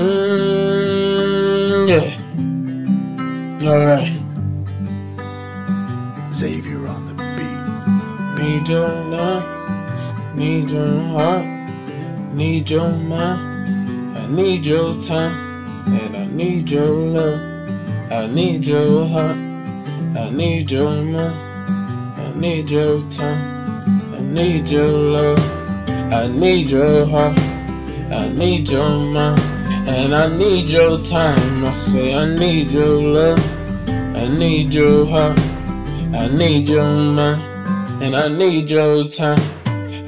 Mm, yeah. All right. Xavier on the beat. Need your love. need your heart, need your mind. I need your time, and I need your love. I need your heart, I need your mind, I need your time, I need your love. I need your heart, I need your mind and I need your time. I say I need your love, I need your heart, I need your mind and I need your time.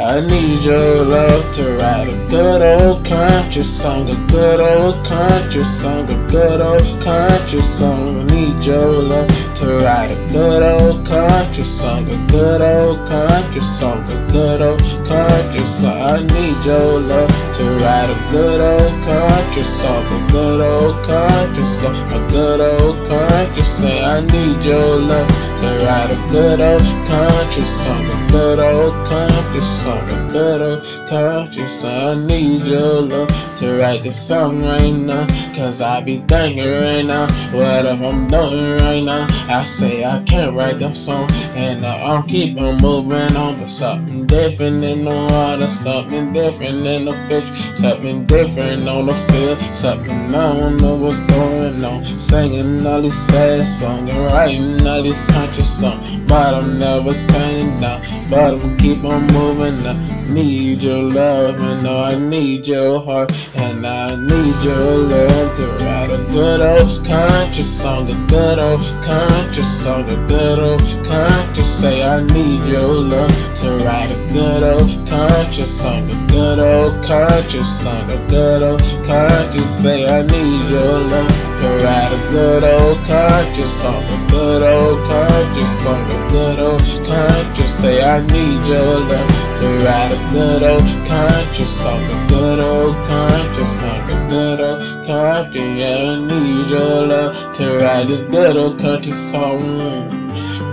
I need your love to write a good old country song, a good old country song, a good old country song. I need your love to write a good old country song, a good old country song, a good old country song. I need your love to write a good old country song, a good old country song, a good old country song. I need your love to write a good old country song, a good old country song, a good old country song. I need your love to write this song right now, cause I be thinking right now, what if I'm doing right now? I say I can't write that song, and I'll keep on moving on, but something different in the water, something different in the fish, something different on the field, something I don't know what's going on. Singing all these sad songs and writing all these country songs, but I'm never turning down, but I'm keep on moving. I need your love, and know I need your heart, and I need your love to write a good old country song, a good old country song, a good old country. Say I need your love to write a good old country song, a good old country song, a good old country. Say I need your love to write a good old country song, a good old country song, a good old country. Say I need your love to write a good old country song, a good old country song, a good old country. I need your love to write this good old country song.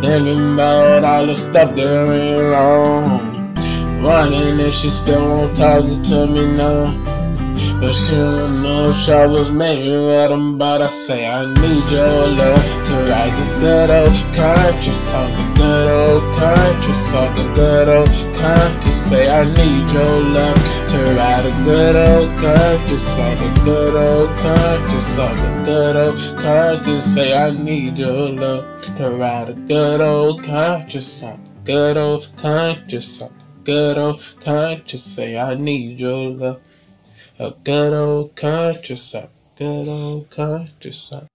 Thinking about all the stuff that went wrong. Wondering if she still won't talk to me now. But she don't know I was maybe what I'm about to say. I need your love to write this good old country song, a good old country song, a good old country. Say I need your love to write a good old country song, a good old country song, a good old country. Say I need your love to write a good old country song, good old country song, good old country. Say I need your love. A good old country song, good old country song.